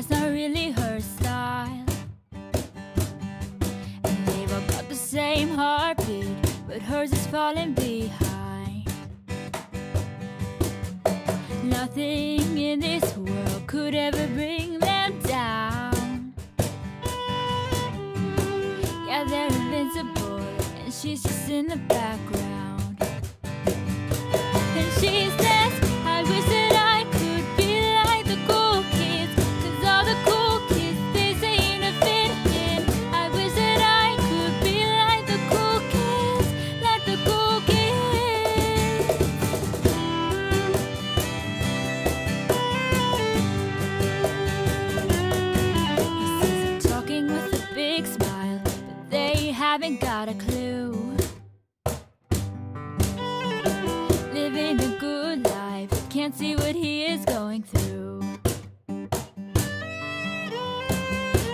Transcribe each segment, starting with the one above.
that's not really her style. And they've all got the same heartbeat But hers is falling behind. Nothing in this world could ever bring them down. Yeah, they're invincible And she's just in the background. Haven't got a clue. Living a good life, can't see what he is going through.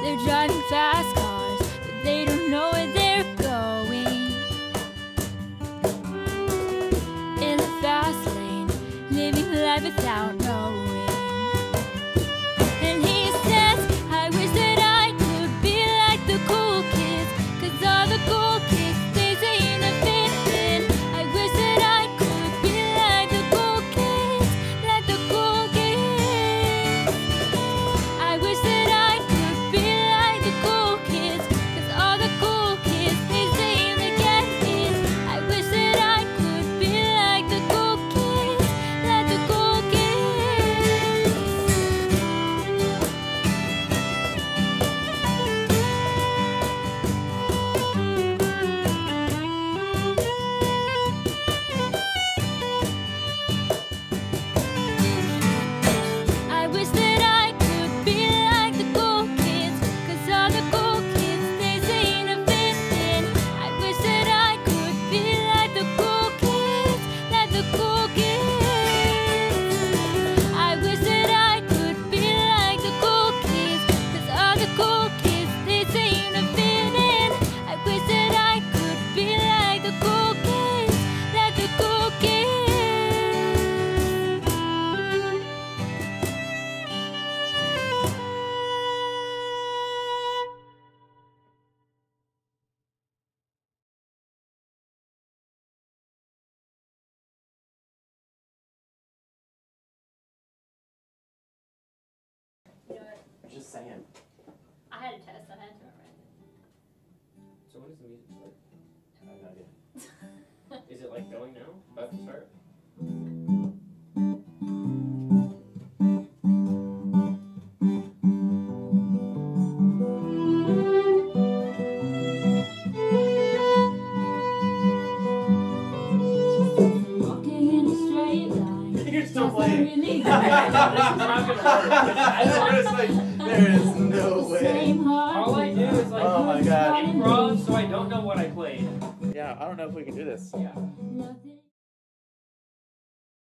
They're driving fast cars, but they don't know where they're going. In a fast lane, living life without knowing. Had a test. I had to memorize So when does the music start? I have no idea. Is it like going now? About to start? gonna work. I was like, there is no way. Same heart. All I do is like Oh my God. improv, so I don't know what I played. Yeah, I don't know if we can do this. Yeah. Nothing